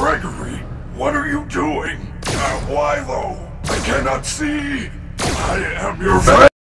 Gregory, what are you doing? Uh, why though? I cannot see. I am your friend.